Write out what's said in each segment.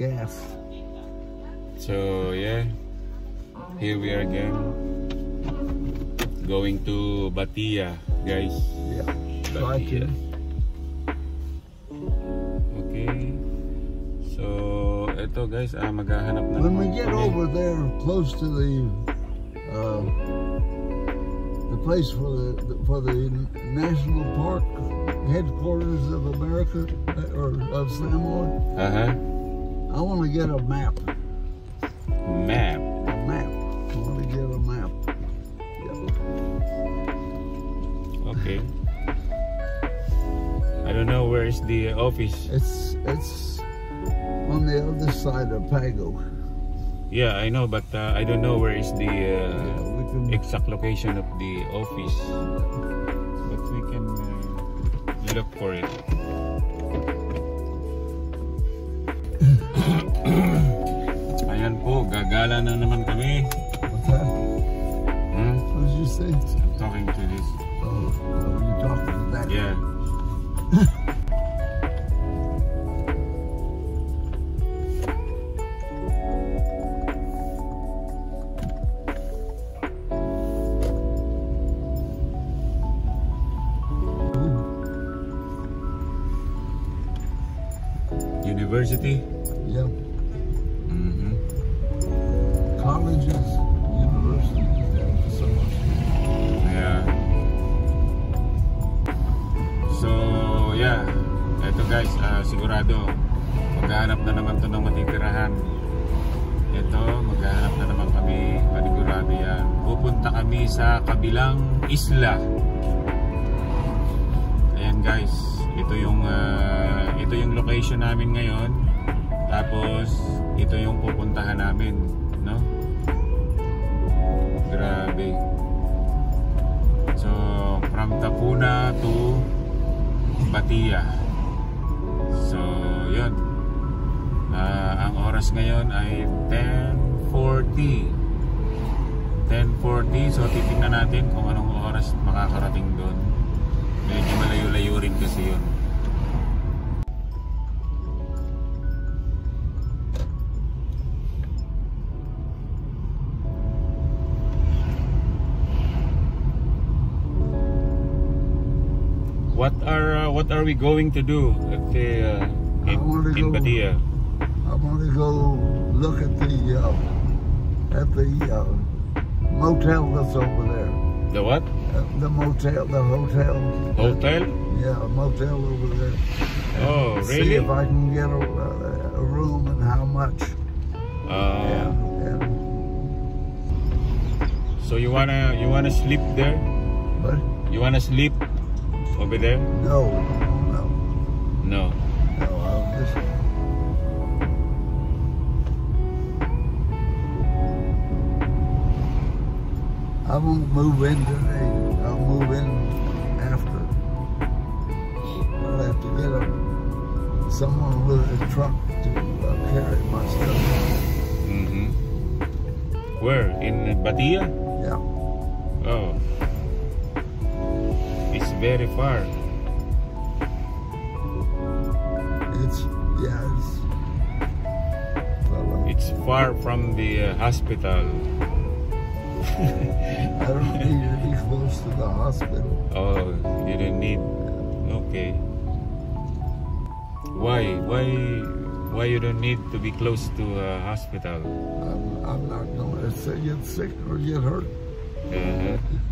gas. So yeah, here we are again. Going to Batia, guys. Yeah. Batia. Okay. So, eto guys, ah, maghahanap na When we get kami. over there, close to the uh, the place for the for the national park headquarters of America uh, or of Samoa, Aha. I want to get a map. Map. Map. I want to get a map. Yeah. Okay. I don't know where is the office. It's it's on the other side of Pago. Yeah, I know, but uh, I don't know where is the uh, we can. exact location of the office. But we can uh, look for it. Ayan po, gagala na naman kami. What's that? Hmm? What did you say? I'm talking to this. Oh, oh you talking to that? Yeah. Yeah. Ito guys, ah, sigurado maghahanap na naman to ng matitirahan. Ito, maghahanap na naman kami, panigurado yan. Pupunta kami sa kabilang isla. Ayan guys, ito yung ah, ito yung location namin ngayon. Tapos ito yung pupuntahan namin, no? Grabe. So, from Tapuna to Batia. So, yun. Ah, ang oras ngayon ay 10.40. 10.40. So, titingnan natin kung anong oras makakarating doon. Medyo malayo-layo rin kasi yun. What are we going to do at the uh, I in, wanna in go- Batia? I want to go look at the uh, at the uh, motel that's over there. The what? Uh, the motel, the hotel. Hotel? Yeah, a motel over there. Oh, really? See if I can get a, a room and how much. Uh, yeah, yeah. So you wanna you wanna sleep there? But You wanna sleep over there? no, no, No. no. I'll just. I won't move in today. I'll move in after. I'll have to get a someone with a truck to uh, carry my stuff. Mm-hmm. Where? In Batia? Yeah. Oh. Very far. It's yeah, it's well, It's far from the uh, hospital. I don't need to be close to the hospital. Oh, you don't need. Okay. Why? Why? Why you don't need to be close to a hospital? I'm, I'm not going to say get sick or get hurt. Uh-huh. So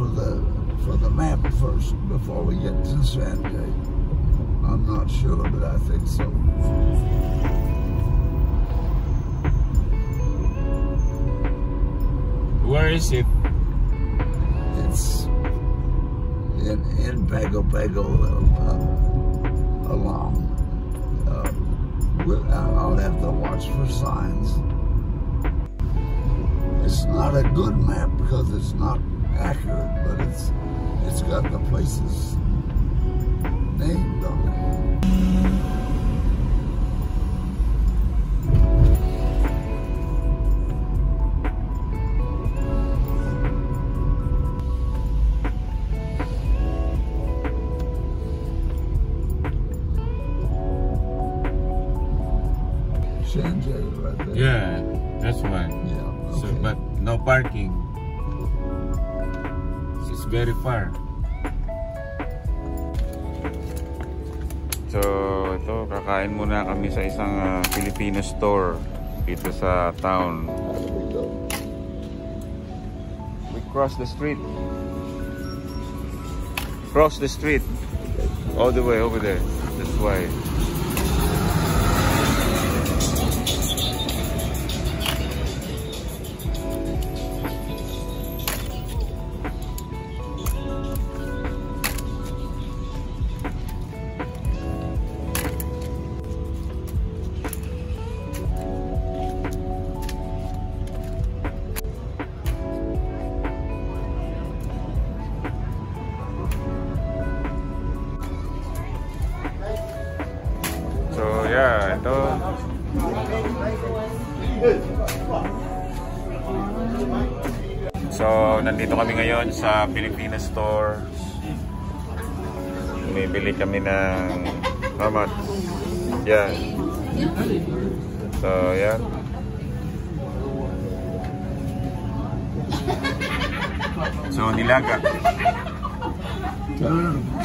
for the for the map first before we get to Sanjay. I'm not sure, but I think so. Where is it? It's in, in Pago Pago uh, along. Uh, I'll have to watch for signs. It's not a good map because it's not accurate, but it's it's got the places named on far. So, ito, kakain muna kami sa isang ah, Filipino store dito sa town. We cross the street. Cross the street. All the way over there. That's why. So, nandito kami ngayon sa Pilipinas Store. Bumibili kami ng hamat. Yan. So, yan. So, nilaga.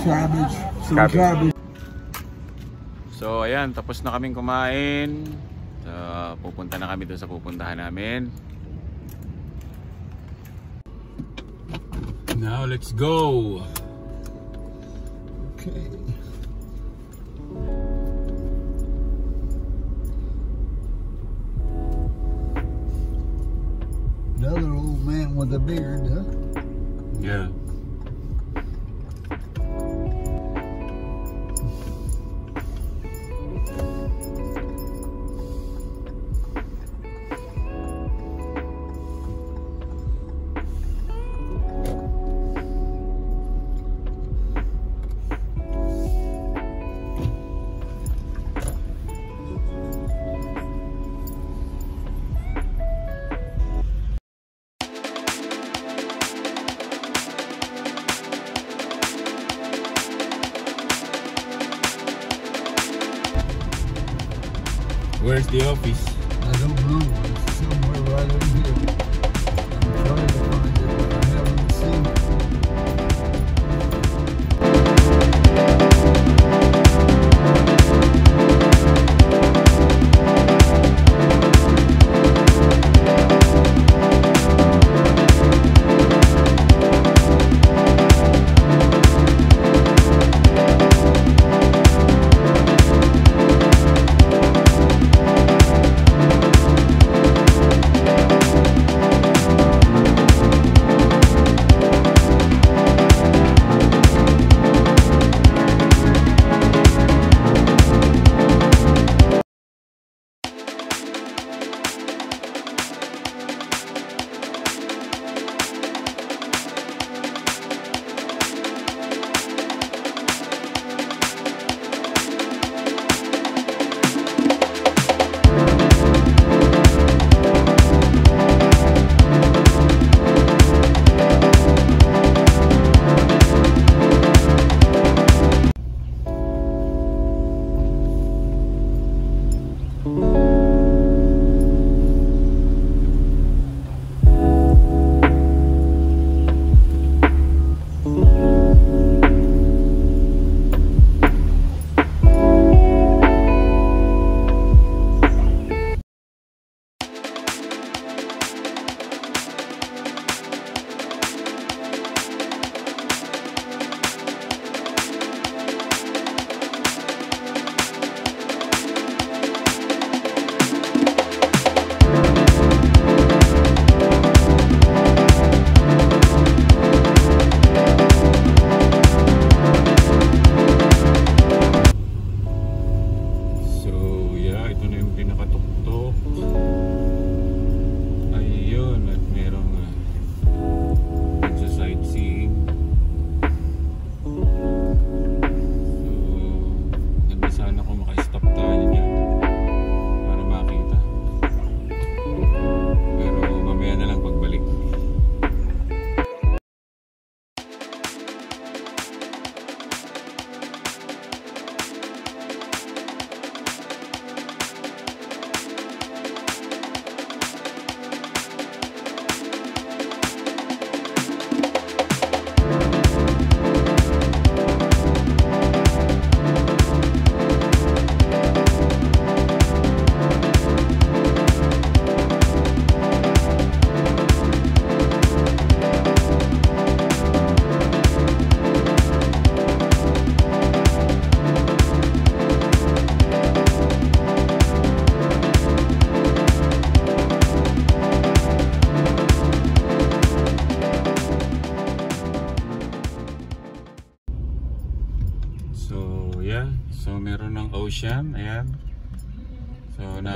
Cabbage. Some Cabbage. cabbage. So, ayan, tapos na kaming kumain. So, pupunta na kami doon sa pupuntahan namin. Now, let's go! Okay. Another old man with a beard, huh? Yeah. The office?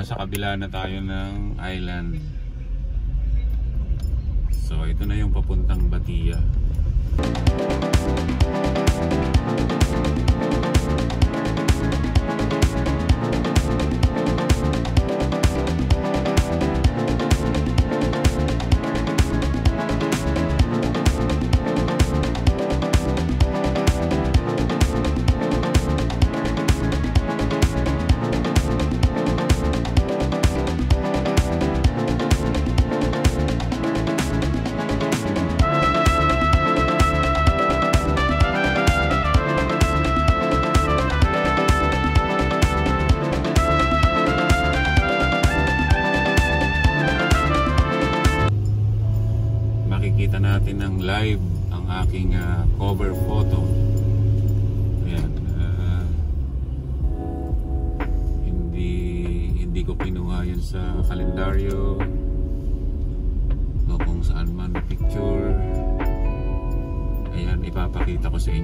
Nasa kabila na tayo ng island. So, ito na yung papuntang Batia. makikita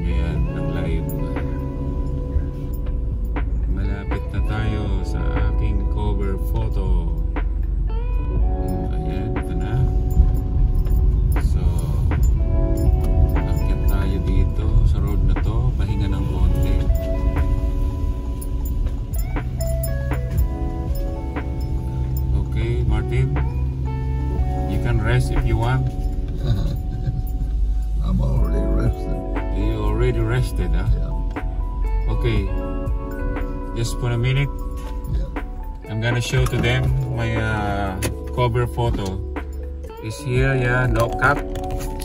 yan ng live. Malapit na tayo sa aking cover photo. Ayan, ito na. So, akyat tayo dito sa road na to, pahinga ng konti. Okay, Martin, you can rest if you want. Already rested, huh? Yeah. Okay, just for a minute, Yeah. I'm gonna show to them my uh, cover photo. Is here, yeah, no cap.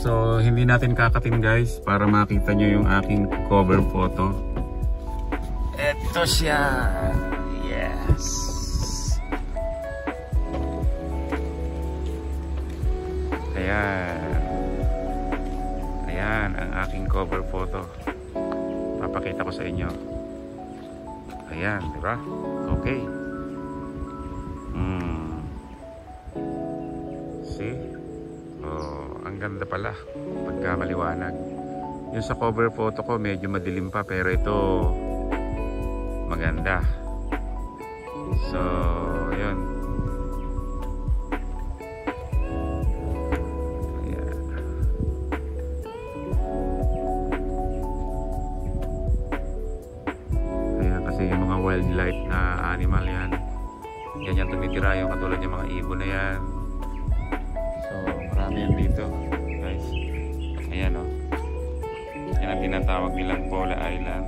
So, hindi natin kakatin guys para makita nyo yung aking cover photo. Ito siya. Ayan, di ba? Okay. Hmm. See? Oh, ang ganda pala pagka maliwanag. Yung sa cover photo ko medyo madilim pa pero ito maganda. So, tinatawag nilang Pola Island.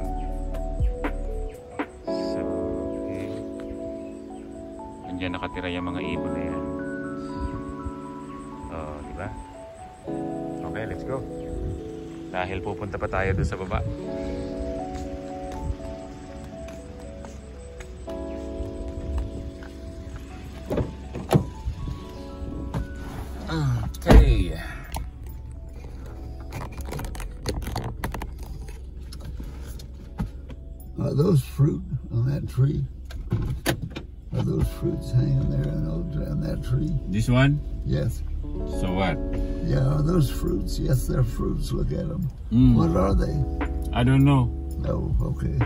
So, okay. Andiyan nakatira yung mga ibon na yan. Oh, di ba? Okay, let's go. Dahil pupunta pa tayo doon sa baba. This one? Yes. So what? Yeah, are those fruits? Yes, they're fruits. Look at them. Mm. What are they? I don't know. Oh, okay.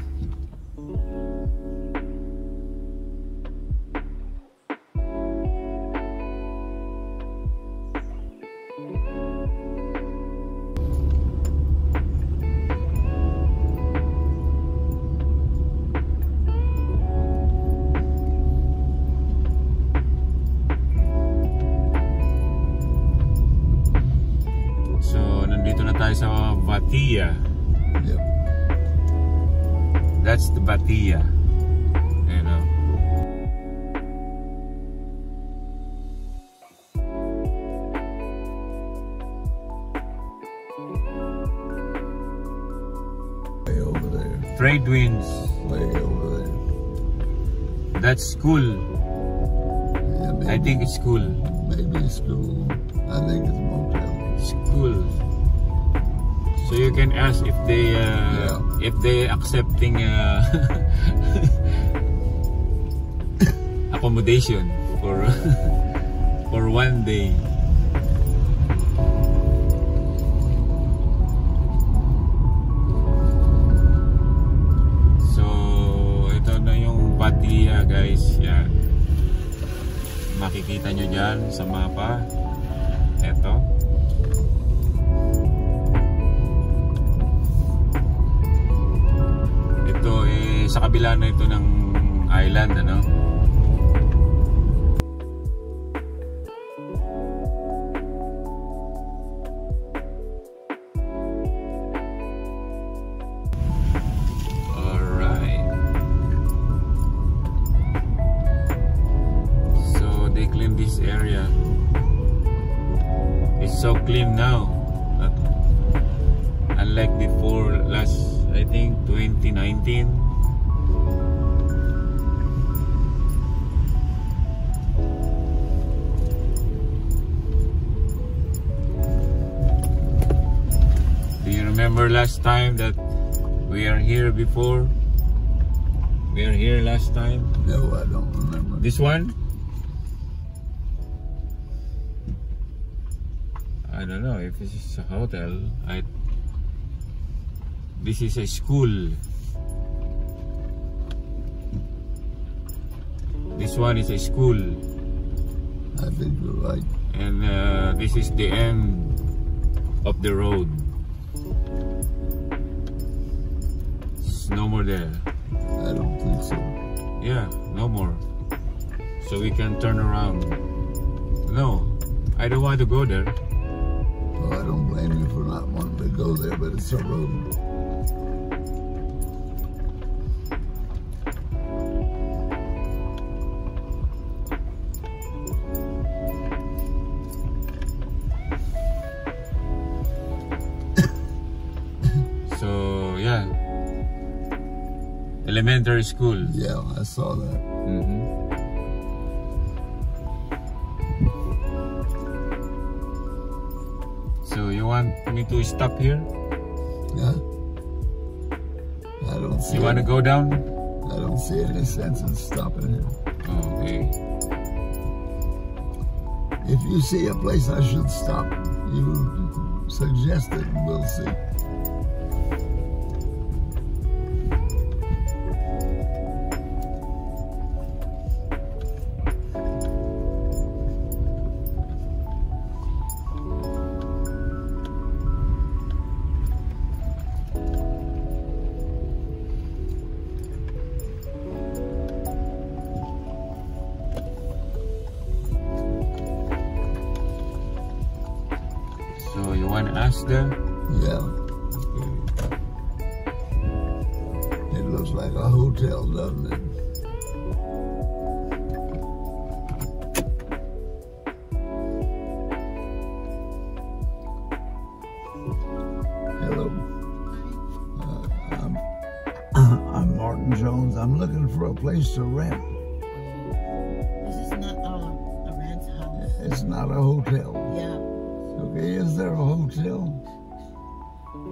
That's school. Yeah, maybe, I think it's school. maybe school. I think it's motel. School. So you can ask if they uh, if they accepting uh, accommodation for for one day. Makikita nyo dyan sa mapa. Ito. Ito eh, sa kabila na ito ng island, ano? This one? I don't know if this is a hotel. I This is a school. This one is a school I think you're right. and uh, this is the end of the road. It's no more there. I don't think so. Yeah, no more. So we can turn around. No, I don't want to go there. Well, I don't blame you for not wanting to go there, but it's a road. So yeah, elementary school. Yeah, I saw that. hmm want to stop here? Yeah. I don't see. You want to go down? I don't see any sense in stopping here. Okay. If you see a place I should stop, you suggest it, and we'll see. So you want to ask them? Yeah. It looks like a hotel, doesn't it? Hello. Uh, I'm, I'm Martin Jones. I'm looking for a place to rent. Hotel?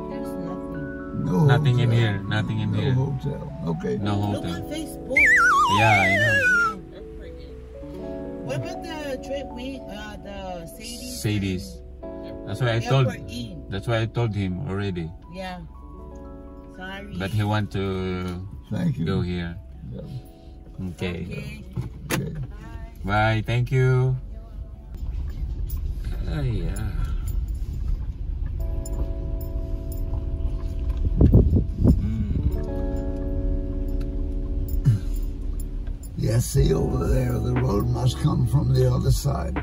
there's nothing. No Nothing in here. Nothing in No here. hotel. Okay. No Look on hotel. Facebook. Yeah, I know. What about the trip we, uh, the Sadie's? Sadie's. That's why I told. Airport Inn. That's why I told him already. Yeah. Sorry. But he want to Thank you. go here. Yeah. Okay. Okay. Okay. Bye. Thank you. Ay, ah. Yeah, see over there, the road must come from the other side.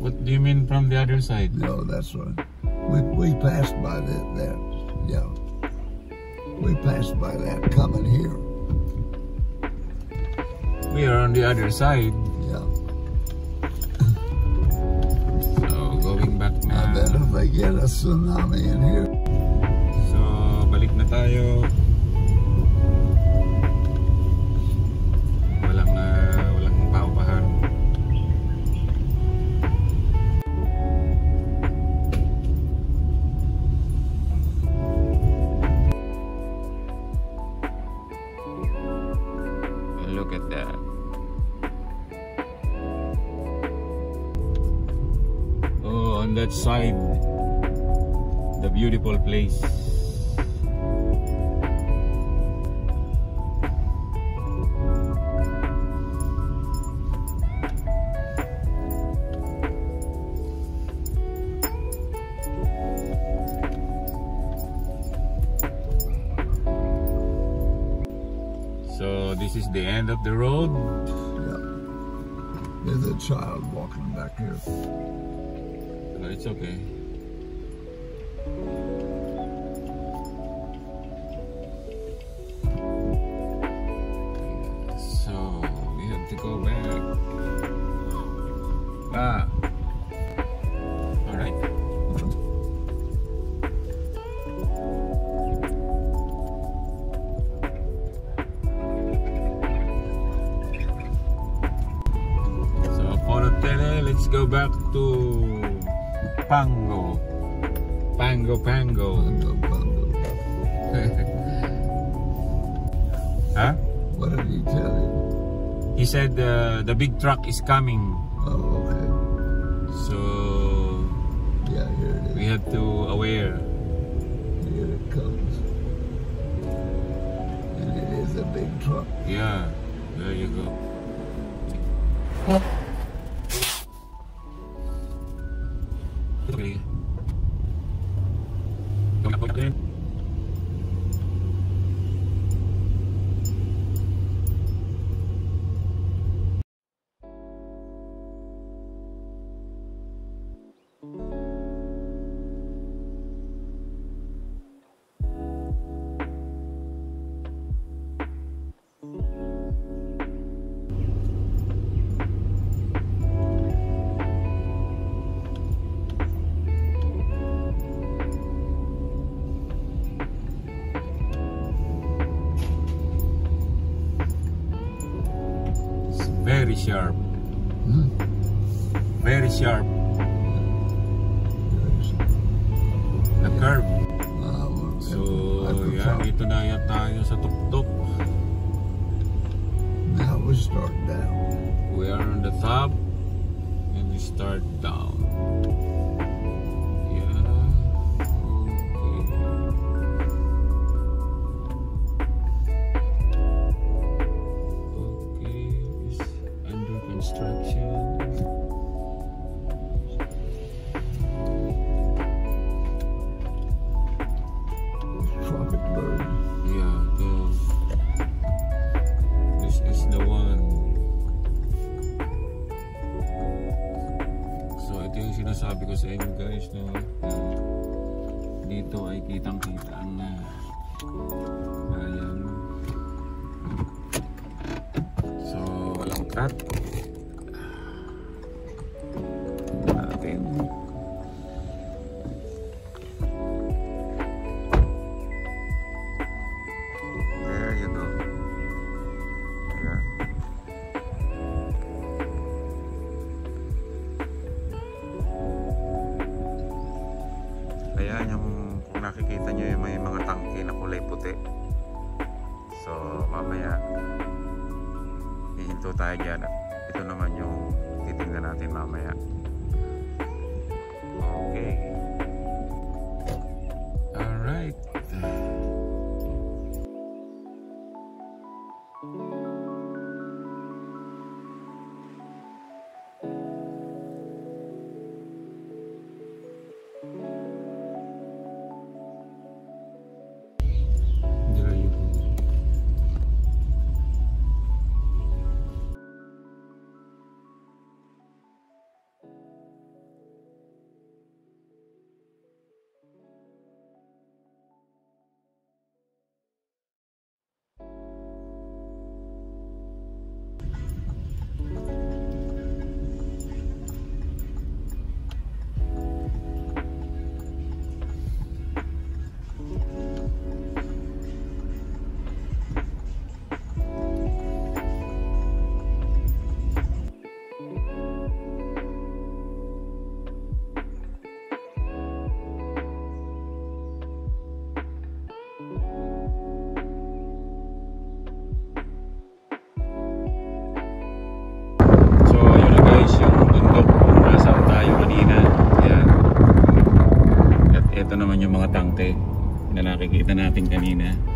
What do you mean from the other side? No, that's right. We, we passed by that, that, yeah. We passed by that coming here, We are on the other side. yeah. So, going back I bet if they get a tsunami in here, So, balik na tayo. outside the beautiful place. So this is the end of the road. Yeah. There's a child walking back here. But it's okay. Said uh, the big truck is coming. Oh, okay. So Yeah, here it is. we have to aware. Here it comes. And it is a big truck. Yeah, there you go. Very sharp. Hmm? Very sharp. The curve. So, top. dito na yan tayo sa tuktok. Now we start down. We are on the top and we start down. Ito yung sinasabi ko sa inyo guys no. na dito ay kitang kita ang uh, bayan. So walang cut. Mga tangke na nakikita natin kanina.